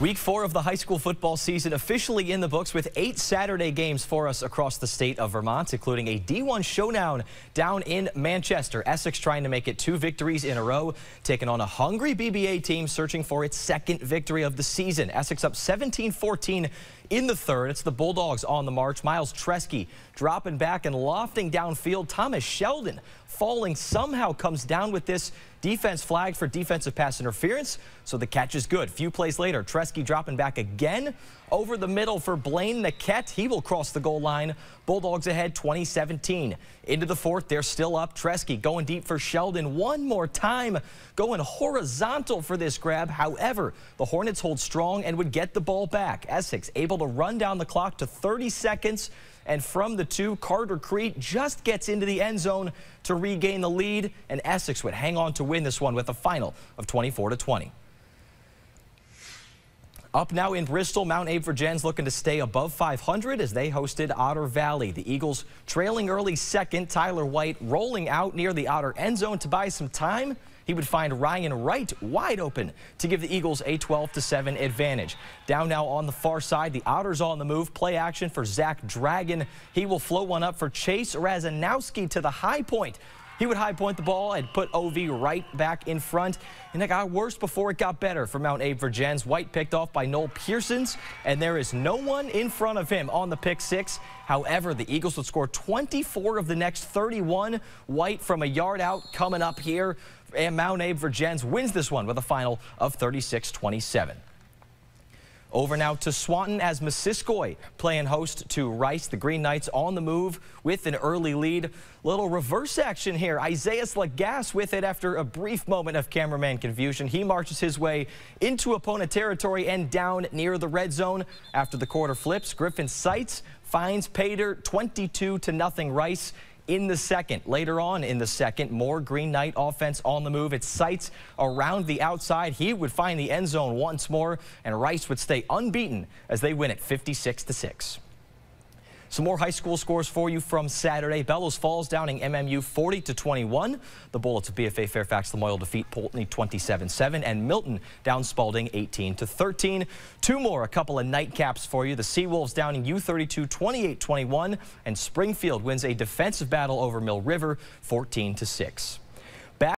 Week four of the high school football season officially in the books with eight Saturday games for us across the state of Vermont, including a D1 showdown down in Manchester. Essex trying to make it two victories in a row, taking on a hungry BBA team searching for its second victory of the season. Essex up 17-14 in the third. It's the Bulldogs on the march. Miles Tresky dropping back and lofting downfield. Thomas Sheldon falling somehow comes down with this defense flagged for defensive pass interference. So the catch is good. Few plays later, Tresky dropping back again over the middle for Blaine Niquette. He will cross the goal line. Bulldogs ahead 2017. Into the fourth, they're still up. Tresky going deep for Sheldon one more time, going horizontal for this grab. However, the Hornets hold strong and would get the ball back. Essex able to run down the clock to 30 seconds. And from the two, Carter Crete just gets into the end zone to regain the lead. And Essex would hang on to win this one with a final of 24 to 20. Up now in Bristol, Mount Abe looking to stay above 500 as they hosted Otter Valley. The Eagles trailing early second. Tyler White rolling out near the Otter end zone to buy some time. He would find Ryan Wright wide open to give the Eagles a 12-7 advantage. Down now on the far side, the Otters on the move. Play action for Zach Dragon. He will float one up for Chase Razanowski to the high point. He would high point the ball and put OV right back in front. And it got worse before it got better for Mount Abe Vergennes. White picked off by Noel Pearsons, and there is no one in front of him on the pick six. However, the Eagles would score 24 of the next 31. White from a yard out coming up here. And Mount Abe Vergennes wins this one with a final of 36-27. Over now to Swanton as Missisquoi playing host to Rice. The Green Knights on the move with an early lead. Little reverse action here. Isaiah Lagasse with it after a brief moment of cameraman confusion. He marches his way into opponent territory and down near the red zone. After the quarter flips, Griffin Seitz finds Pater 22 to nothing Rice in the second. Later on in the second, more Green Knight offense on the move. It sights around the outside. He would find the end zone once more, and Rice would stay unbeaten as they win it 56 to 6. Some more high school scores for you from Saturday. Bellows Falls downing MMU 40 to 21. The Bullets of BFA Fairfax Lamoille defeat Poultney 27-7 and Milton down Spaulding 18 to 13. Two more, a couple of nightcaps for you. The Seawolves downing U32 28-21 and Springfield wins a defensive battle over Mill River 14 to 6.